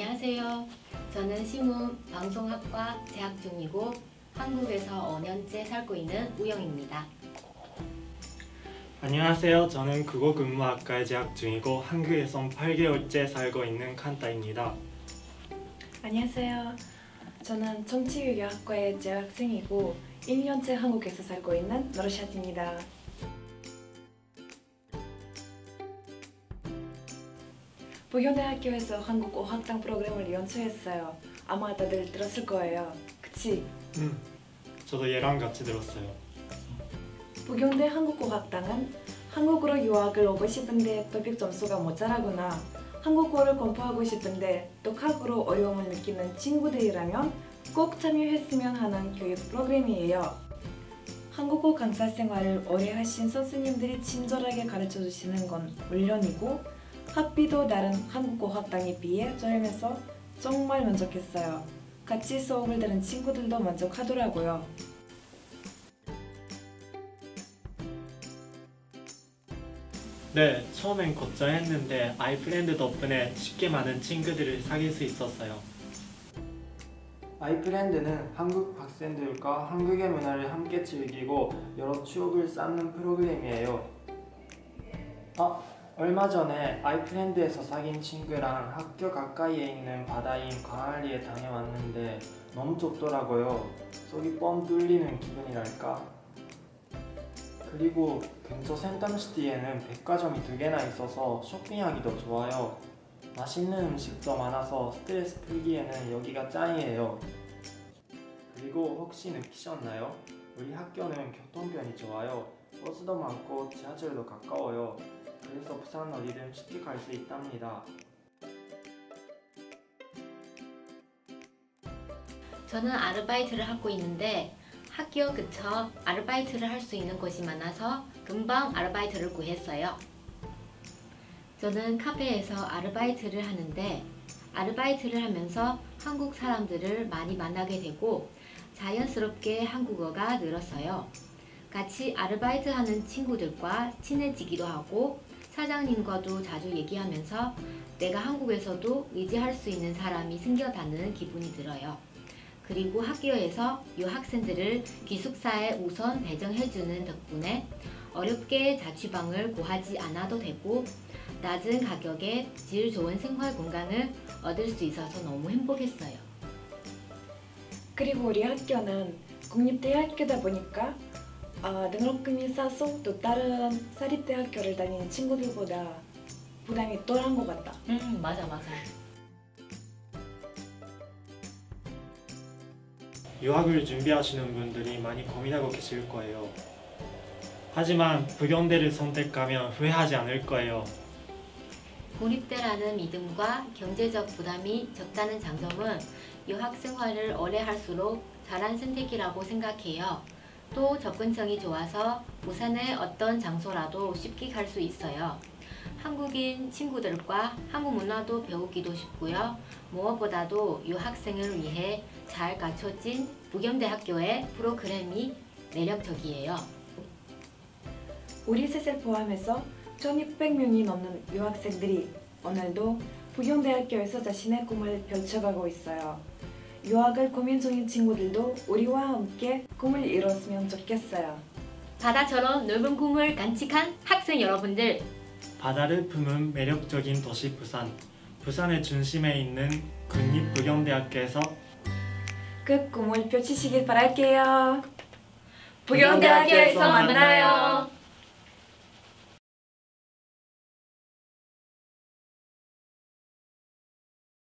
안녕하세요. 저는 신문 방송학과 재학 중이고 한국에서 5년째 살고 있는 우영입니다. 안녕하세요. 저는 국어근무학과에 재학 중이고 한국에선 8개월째 살고 있는 칸타입니다. 안녕하세요. 저는 정치외교학과의 재학생이고 1년째 한국에서 살고 있는 노르샷입니다. 부경대학교에서 한국 어 학당 프로그램을 연수했어요. 아마 다들 들었을 거예요. 그치? 음, 저도 얘랑 같이 들었어요. 부경대 한국어 학당은 한국으로 유학을 오고 싶은데 토픽 점수가 모자라거나 한국어를 공부하고 싶은데 독학으로 어려움을 느끼는 친구들이라면 꼭 참여했으면 하는 교육 프로그램이에요. 한국어 강사 생활을 오래 하신 선생님들이 친절하게 가르쳐 주시는 건 물론이고 학비도 다른 한국어 학당에 비해 저렴해서 정말 만족했어요. 같이 수업을 들은 친구들도 만족하더라고요. 네, 처음엔 걱정했는데 아이프렌드 덕분에 쉽게 많은 친구들을 사귈 수 있었어요. 아이프렌드는 한국 학생들과 한국의 문화를 함께 즐기고 여러 추억을 쌓는 프로그램이에요. 아, 얼마 전에 아이프렌드에서 사귄 친구랑 학교 가까이에 있는 바다인 광안리에 다녀왔는데 너무 좁더라고요. 속이 뻥 뚫리는 기분이랄까. 그리고 근처 센텀시티에는 백화점이 두 개나 있어서 쇼핑하기도 좋아요. 맛있는 음식도 많아서 스트레스 풀기에는 여기가 짱이에요. 그리고 혹시 느끼셨나요? 우리 학교는 교통편이 좋아요. 버스도 많고 지하철도 가까워요. 그래서 부산 어디든 쉽게 갈 수 있답니다. 저는 아르바이트를 하고 있는데 학교 그쳐 아르바이트를 할 수 있는 곳이 많아서 금방 아르바이트를 구했어요. 저는 카페에서 아르바이트를 하는데 아르바이트를 하면서 한국 사람들을 많이 만나게 되고 자연스럽게 한국어가 늘었어요. 같이 아르바이트 하는 친구들과 친해지기도 하고 사장님과도 자주 얘기하면서 내가 한국에서도 의지할 수 있는 사람이 생겨다는 기분이 들어요. 그리고 학교에서 유학생들을 기숙사에 우선 배정해주는 덕분에 어렵게 자취방을 구하지 않아도 되고 낮은 가격에 질 좋은 생활 공간을 얻을 수 있어서 너무 행복했어요. 그리고 우리 학교는 국립대학교다 보니까 아, 등록금이 싸서 또 다른 사립대학교를 다니는 친구들보다 부담이 덜한 것 같다. 음 맞아 맞아. 유학을 준비하시는 분들이 많이 고민하고 계실 거예요. 하지만 부경대를 선택하면 후회하지 않을 거예요. 국립대라는 믿음과 경제적 부담이 적다는 장점은 유학 생활을 오래 할수록 잘한 선택이라고 생각해요. 또 접근성이 좋아서 부산의 어떤 장소라도 쉽게 갈 수 있어요. 한국인 친구들과 한국 문화도 배우기도 쉽고요. 무엇보다도 유학생을 위해 잘 갖춰진 부경대학교의 프로그램이 매력적이에요. 우리 셋을 포함해서 1600명이 넘는 유학생들이 오늘도 부경대학교에서 자신의 꿈을 펼쳐가고 있어요. 유학을 고민 중인 친구들도 우리와 함께 꿈을 이뤘으면 좋겠어요. 바다처럼 넓은 꿈을 간직한 학생 여러분들 바다를 품은 매력적인 도시 부산. 부산의 중심에 있는 국립부경대학교에서 그 꿈을 펼치시길 바랄게요. 부경대학교에서 만나요.